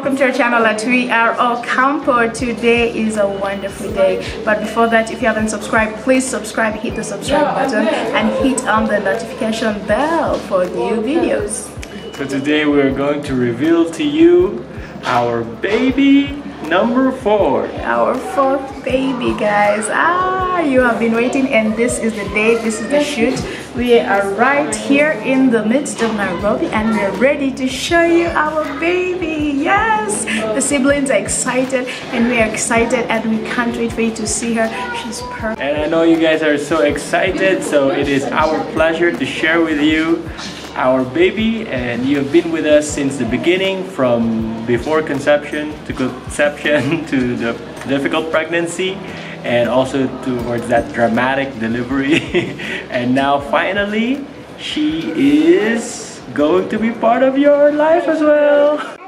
Hi, welcome to our channel at We Are Ocampo. Today is a wonderful day. But before that, if you haven't subscribed, please subscribe, hit the subscribe button and hit on the notification bell for new videos. So today we're going to reveal to you our baby number four. Our fourth baby, guys. Ah, you have been waiting and this is the day, this is the shoot. We are right here in the midst of Nairobi and we're ready to show you our baby. Yes, the siblings are excited and we are excited and we can't wait for you to see her. She's perfect. And I know you guys are so excited, so it is our pleasure to share with you our baby and you have been with us since the beginning from before conception to conception to the difficult pregnancy and also towards that dramatic delivery. And now finally she is going to be part of your life as well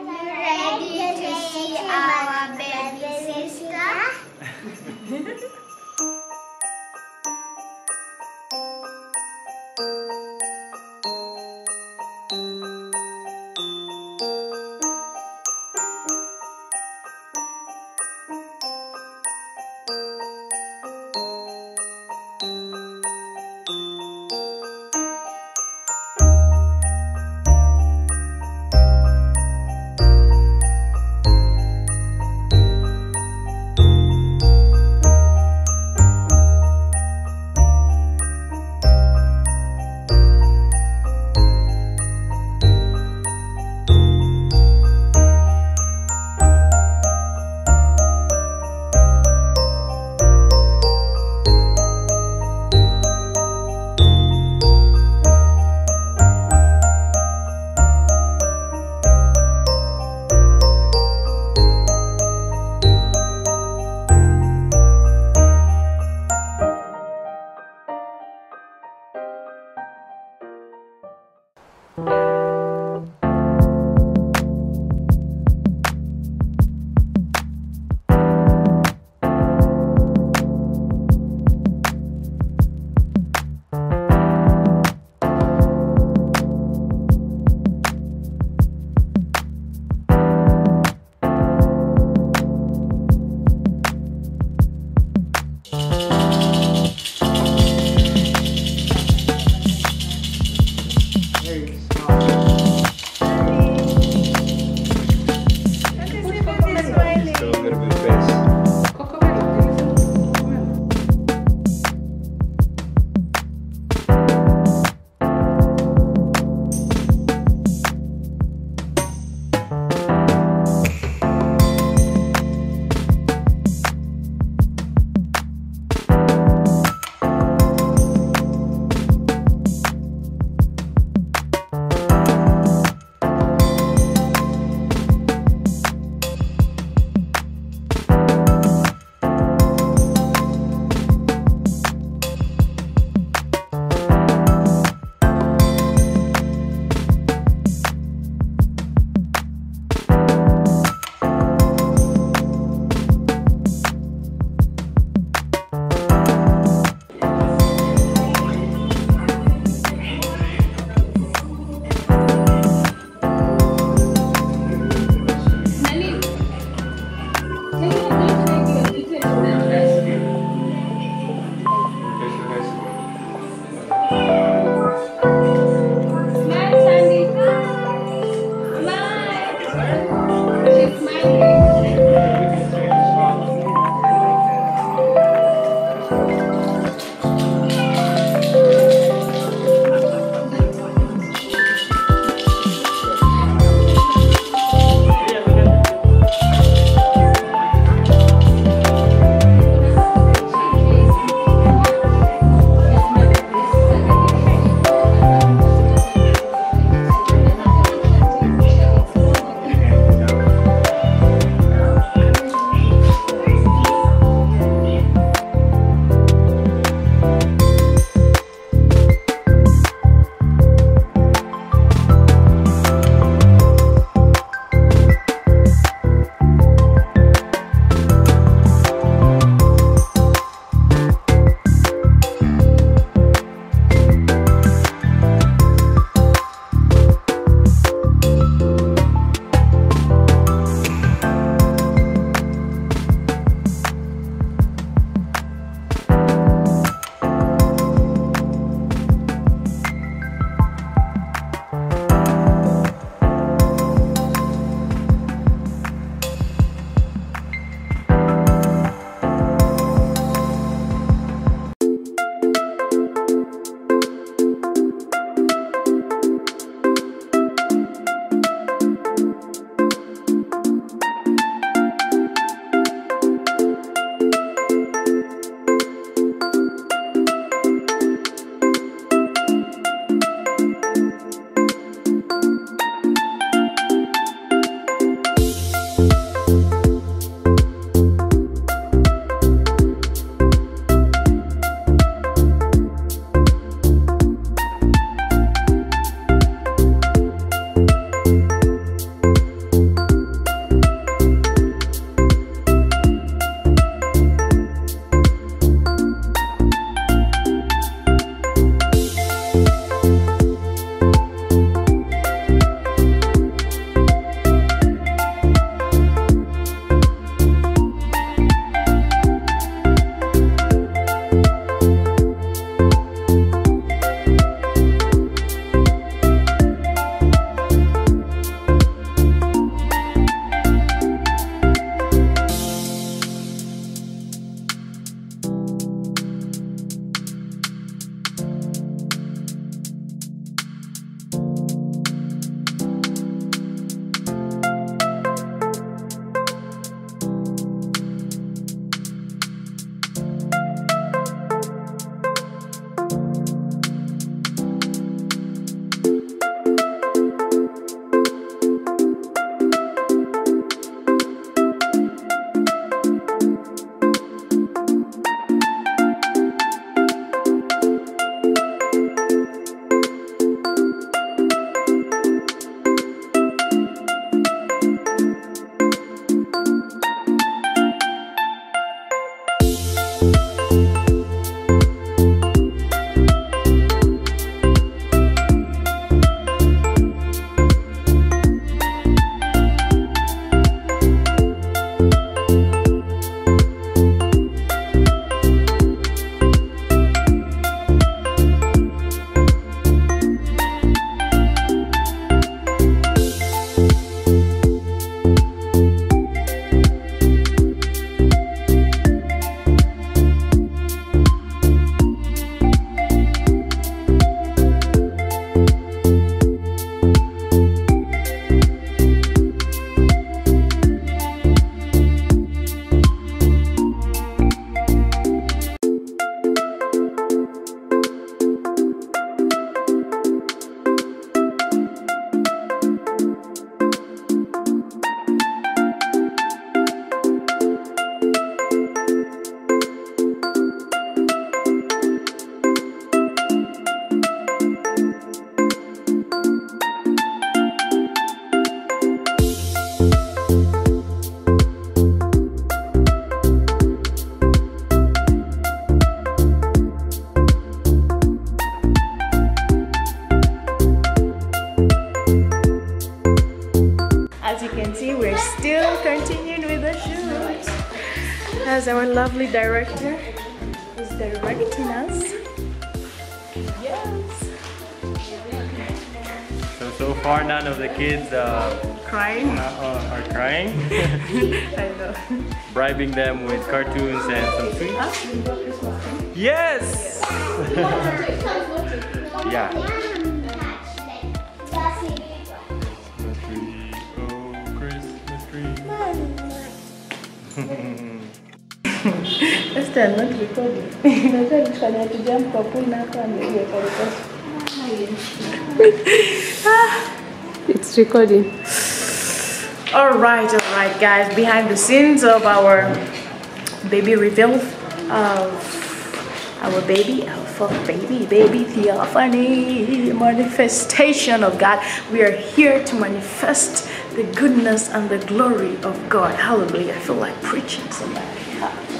As our lovely director is directing us. Yes. So so far, none of the kids uh, Crying. uh, are crying. I know. Bribing them with cartoons and some sweets. Yes. yeah. Oh, Christmas tree. Esther, I'm not recording. Kufanya tu jump kwa pool na hapa ndio ah. It's recording. All right, all right, guys. Behind the scenes of our baby reveal of our baby, our fourth baby, baby theophany, manifestation of God. We are here to manifest the goodness and the glory of God. Hallelujah. I feel like preaching somebody.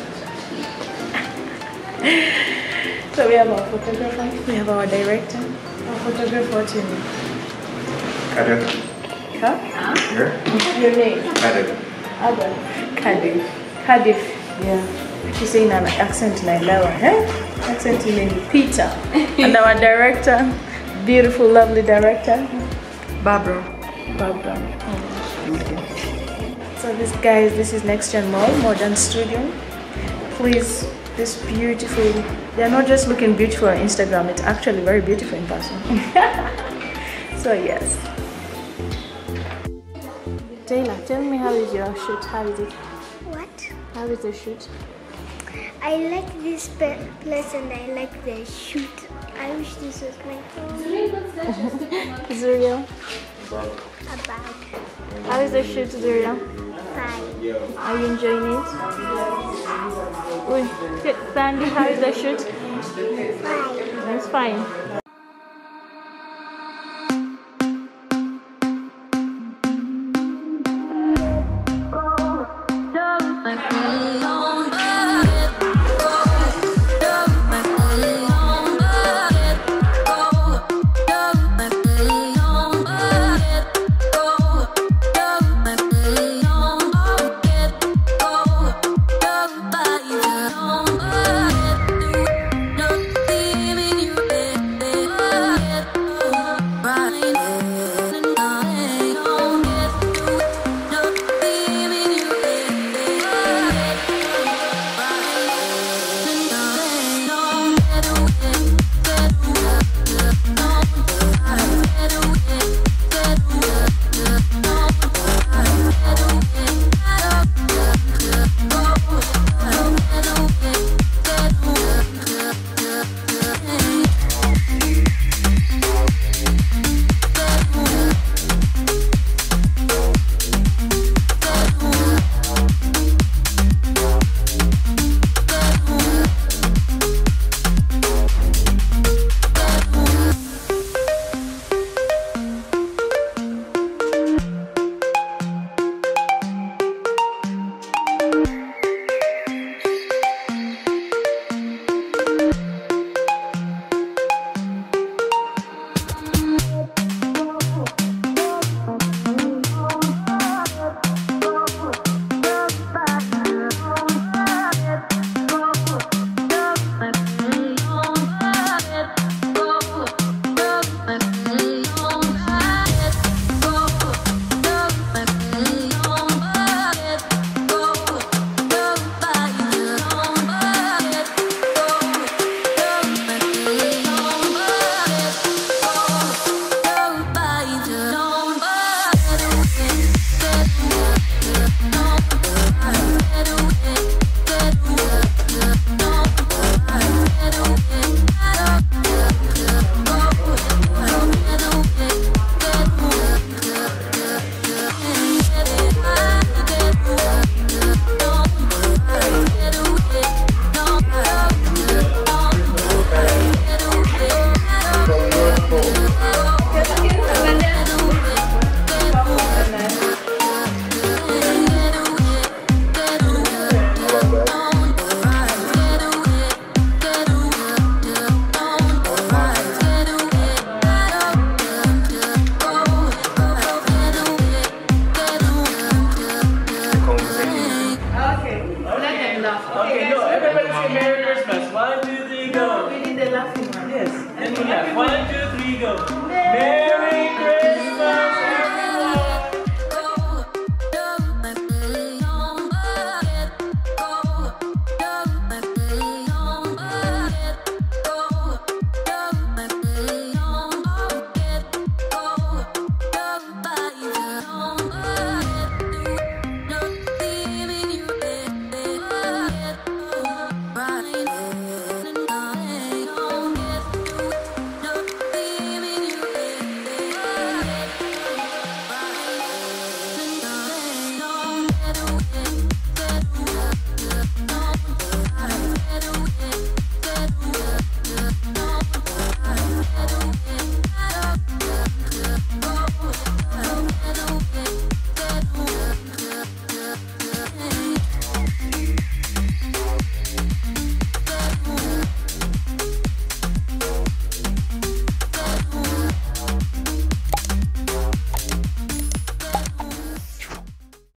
so we have our photographer, we have our director, our photographer to Kadir. huh? Here. Your name? Kadir. Adam. Cardiff. Cardiff. Yeah. She's saying an accent naelewa, eh? Accent ile ni Peter. and our director, beautiful, lovely director, Barbara. Barbara. So this guys, this is Next Gen Mall, Modern Studio. Please, this beautiful, they're not just looking beautiful on Instagram, it's actually very beautiful in person. so yes. Taylor, tell me how is your shoot? How is it? What? How is the shoot? I like this place and I like the shoot. I wish this was my home. Zuriel, A bag. how is the shoot, Zuriel? Fine. Are you enjoying it? Uy, Sandy, how is the shoot? Fine. It's fine.